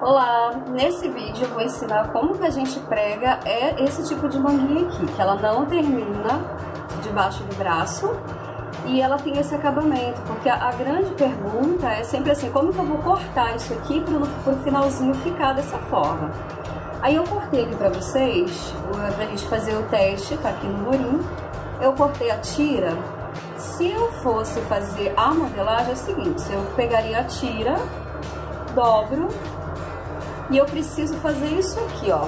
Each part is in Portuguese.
Olá, nesse vídeo eu vou ensinar como que a gente prega é esse tipo de manguinha aqui, que ela não termina debaixo do braço e ela tem esse acabamento, porque a, a grande pergunta é sempre assim, como que eu vou cortar isso aqui para o finalzinho ficar dessa forma? Aí eu cortei aqui para vocês, pra gente fazer o teste, tá aqui no murinho, eu cortei a tira, se eu fosse fazer a modelagem é o seguinte, eu pegaria a tira, dobro e eu preciso fazer isso aqui, ó.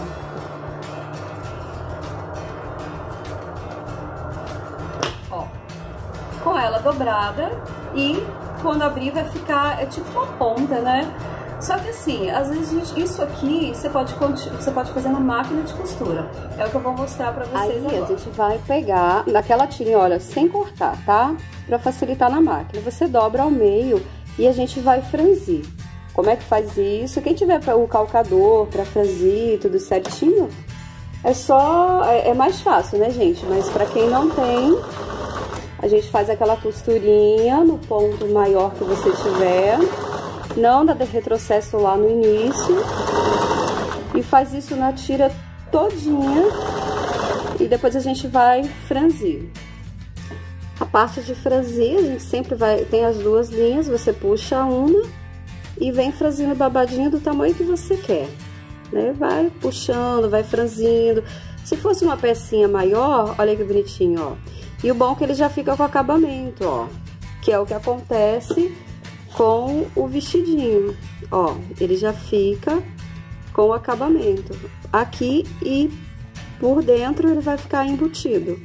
Ó. Com ela dobrada e quando abrir vai ficar, é tipo uma ponta, né? Só que assim, às vezes isso aqui você pode, você pode fazer na máquina de costura. É o que eu vou mostrar pra vocês Aí agora. a gente vai pegar naquela tirinha, olha, sem cortar, tá? Pra facilitar na máquina. Você dobra ao meio e a gente vai franzir. Como é que faz isso? Quem tiver o calcador para fazer tudo certinho, é só é, é, mais fácil, né, gente? Mas para quem não tem, a gente faz aquela costurinha no ponto maior que você tiver, não dá de retrocesso lá no início e faz isso na tira todinha e depois a gente vai franzir. A parte de franzir, a gente sempre vai, tem as duas linhas, você puxa uma e vem franzindo babadinho do tamanho que você quer, né? Vai puxando, vai franzindo. Se fosse uma pecinha maior, olha que bonitinho, ó. E o bom é que ele já fica com acabamento, ó. Que é o que acontece com o vestidinho, ó. Ele já fica com o acabamento. Aqui e por dentro ele vai ficar embutido.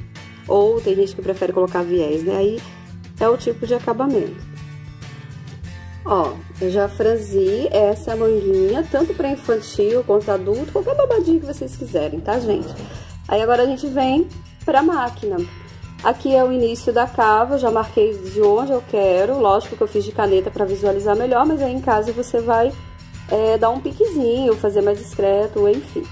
Ou tem gente que prefere colocar viés, né? Aí é o tipo de acabamento. Ó, eu já franzi essa manguinha, tanto para infantil quanto adulto, qualquer babadinho que vocês quiserem, tá, gente? Aí agora a gente vem pra máquina. Aqui é o início da cava, já marquei de onde eu quero, lógico que eu fiz de caneta para visualizar melhor, mas aí em casa você vai é, dar um piquezinho, fazer mais discreto, enfim.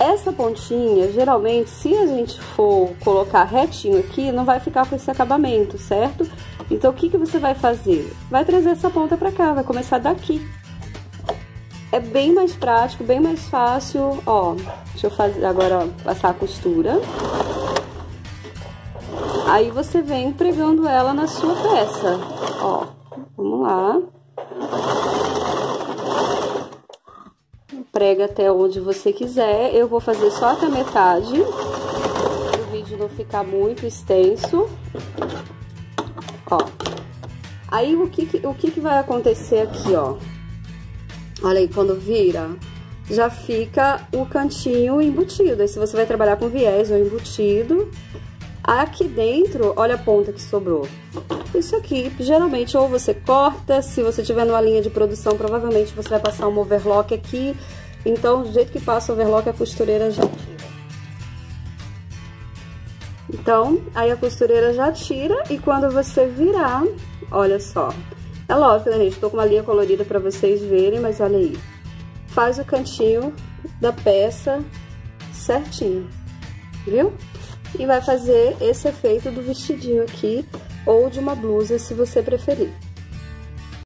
Essa pontinha, geralmente, se a gente for colocar retinho aqui, não vai ficar com esse acabamento, certo? Então, o que, que você vai fazer? Vai trazer essa ponta pra cá, vai começar daqui. É bem mais prático, bem mais fácil. Ó, deixa eu fazer agora, passar a costura. Aí você vem pregando ela na sua peça. Ó, vamos lá. Prega até onde você quiser. Eu vou fazer só até metade. O vídeo não ficar muito extenso. Ó. Aí, o que, o que, que vai acontecer aqui, ó? Olha aí, quando vira, já fica o cantinho embutido. Aí, se você vai trabalhar com viés ou embutido, aqui dentro, olha a ponta que sobrou. Isso aqui, geralmente, ou você corta, se você tiver numa linha de produção, provavelmente você vai passar um overlock aqui. Então, do jeito que passa o overlock, a costureira já tira. Então, aí a costureira já tira e quando você virar, olha só. É lógico, né, gente? Tô com uma linha colorida pra vocês verem, mas olha aí. Faz o cantinho da peça certinho, viu? E vai fazer esse efeito do vestidinho aqui ou de uma blusa, se você preferir.